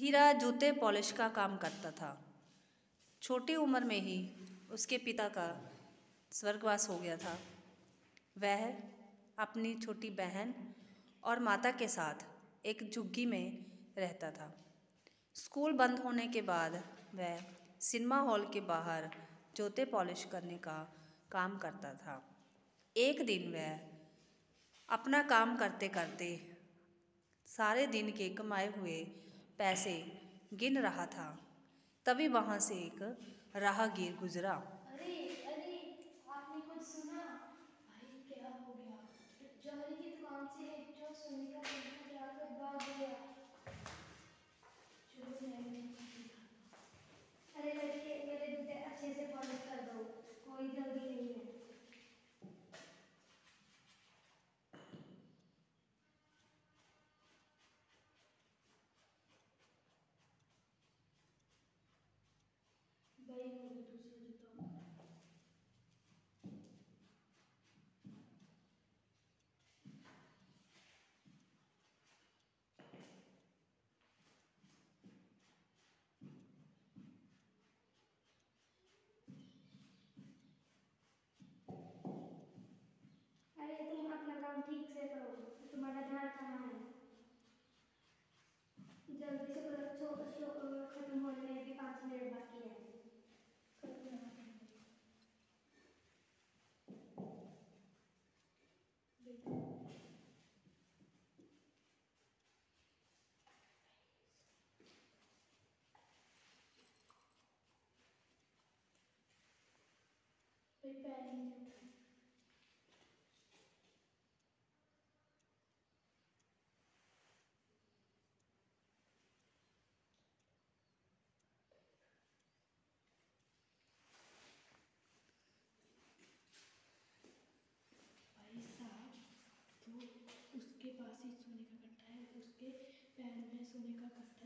धीरा जूते पॉलिश का काम करता था। छोटी उम्र में ही उसके पिता का स्वर्गवास हो गया था। वह अपनी छोटी बहन और माता के साथ एक झुग्गी में रहता था। स्कूल बंद होने के बाद वह सिनेमा हॉल के बाहर जूते पॉलिश करने का काम करता था। एक दिन वह अपना काम करते करते सारे दिन के कमाए हुए पैसे गिन रहा था। तभी वहाँ से एक राहगीर गुजरा। अरे अरे, आपने कुछ सुना? भाई, क्या हो गया? की दुकान से एक जो का पंखा चलाकर भाग गया चलो मैं भी अरे लड़के मेरे जूते अच्छे से पॉलिश कर दो कोई जल्दी नहीं है भाई मुझे दूसरा जूता अरे तुम अपना काम ठीक से करो तुम्हारा ध्यान कहाँ है जल्दी से शो खत्म होने में भी पाँच मिनट बाकी है भाई तो उसके